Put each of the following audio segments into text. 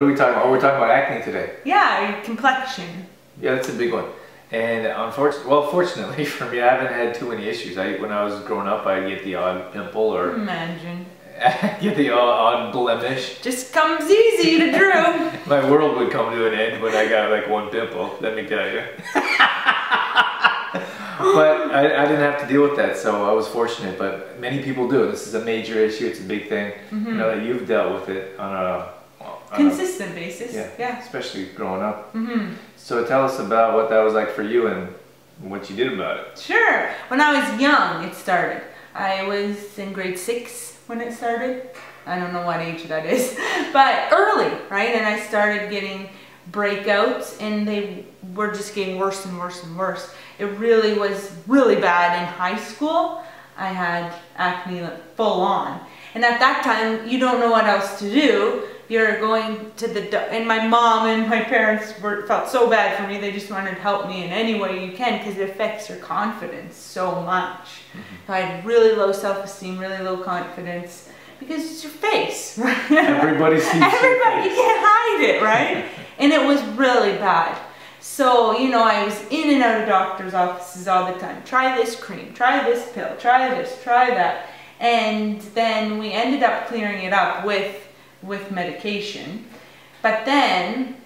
What are we talking about? Oh, we're talking about acne today. Yeah, complexion. Yeah, that's a big one. And unfortunately, well, fortunately for me, I haven't had too many issues. I, when I was growing up, I'd get the odd pimple or Imagine. get the odd, odd blemish. Just comes easy to Drew. My world would come to an end when I got like one pimple. Let me tell you. but I, I, didn't have to deal with that, so I was fortunate. But many people do. This is a major issue. It's a big thing. Mm -hmm. I know that you've dealt with it on a consistent basis. Yeah, yeah. Especially growing up. Mm-hmm. So tell us about what that was like for you and what you did about it. Sure. When I was young, it started. I was in grade six when it started. I don't know what age that is, but early, right? And I started getting breakouts and they were just getting worse and worse and worse. It really was really bad in high school. I had acne full on. And at that time, you don't know what else to do you're going to the and my mom and my parents were felt so bad for me they just wanted to help me in any way you can because it affects your confidence so much. Mm -hmm. i had really low self-esteem really low confidence because it's your face. Right everybody sees everybody you can't hide it right? And it was really bad. So you know i was in and out of doctors offices all the time. Try this cream try this pill try this try that. And then we ended up clearing it up with with medication. But then,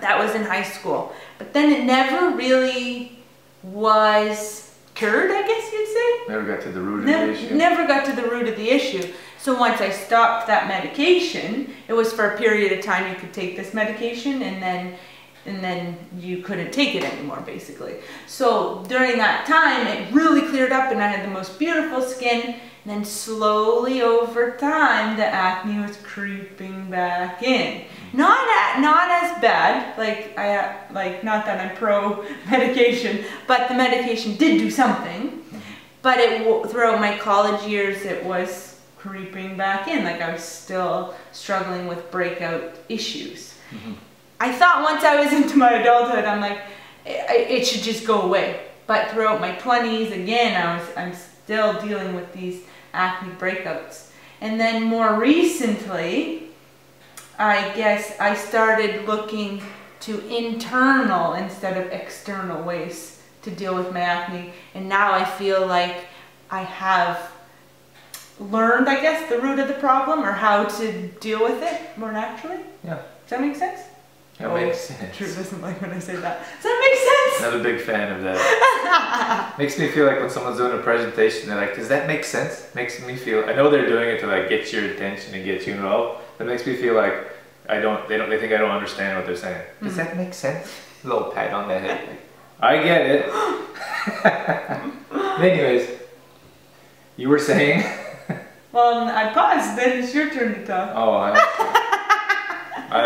that was in high school. But then it never really was cured, I guess you'd say. Never got to the root of the issue. Never got to the root of the issue. So once I stopped that medication, it was for a period of time you could take this medication and then and then you couldn't take it anymore basically. So during that time it really cleared up and I had the most beautiful skin and then slowly over time, the acne was creeping back in. Not at, not as bad, like I like not that I'm pro medication, but the medication did do something. But it throughout my college years, it was creeping back in. Like I was still struggling with breakout issues. Mm -hmm. I thought once I was into my adulthood, I'm like, it, it should just go away. But throughout my 20s, again, I was I'm still dealing with these acne breakouts. And then more recently, I guess I started looking to internal instead of external ways to deal with my acne. And now I feel like I have learned, I guess, the root of the problem or how to deal with it more naturally. Yeah. Does that make sense? That oh, makes sense. Drew doesn't like when I say that. Does that make sense? Not a big fan of that. makes me feel like when someone's doing a presentation, they're like, does that make sense? Makes me feel, I know they're doing it to like get your attention and get you involved. That makes me feel like I don't, they don't, they think I don't understand what they're saying. Does mm -hmm. that make sense? A little pat on the head. I get it. Anyways, you were saying? well, I paused, then it's your turn to talk. Oh, I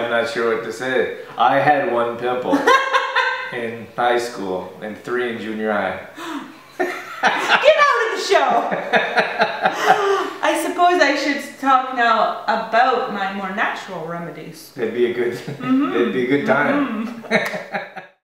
I'm not sure what to say. I had one pimple in high school and three in junior high. Get out of the show! I suppose I should talk now about my more natural remedies. That'd be a good, mm -hmm. that'd be a good time. Mm -hmm.